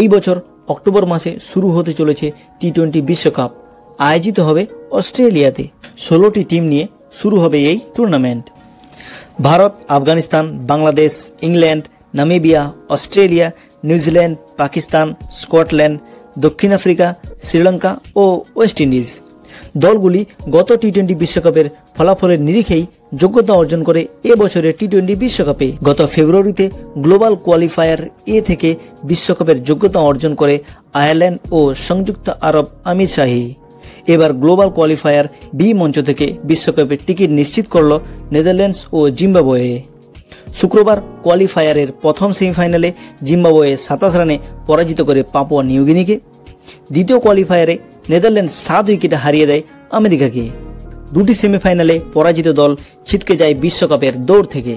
এই বছর অক্টোবর মাসে শুরু হতে চলেছে টি টোয়েন্টি বিশ্বকাপ। আয়োজিত হবে অস্ট্রেলিয়াতে। ষোলোটি টিম নিয়ে শুরু হবে এই tournament. Bharat, Afghanistan, Bangladesh, England, Namibia, Australia, New Zealand, Pakistan, Scotland, দক্ষিণ আফ্রিকা, শ্রীলঙ্কা ও ওয়েস্ট ইন্ডিজ। দলগুলি গত টি টোয়েন্টি বিশ্বকাপের ফলাফলের নিরিখেই যোগ্যতা অর্জন করে এ বছরের টি টোয়েন্টি বিশ্বকাপে গত ফেব্রুয়ারিতে গ্লোবাল কোয়ালিফায়ার এ থেকে বিশ্বকাপের যোগ্যতা অর্জন করে আয়ারল্যান্ড ও সংযুক্ত আরব আমির শাহী এবার গ্লোবাল কোয়ালিফায়ার বি মঞ্চ থেকে বিশ্বকাপের টিকিট নিশ্চিত করল নেদারল্যান্ডস ও জিম্বাবুয়ে। শুক্রবার কোয়ালিফায়ারের প্রথম সেমিফাইনালে জিম্বাবুয়ে সাতাশ রানে পরাজিত করে পাপুয়া নিউগিনিকে দ্বিতীয় কোয়ালিফায়ারে নেদারল্যান্ডস সাত উইকেটে হারিয়ে দেয় আমেরিকাকে। দুটি সেমিফাইনালে পরাজিত দল ছিটকে যায় বিশ্বকাপের দৌড় থেকে।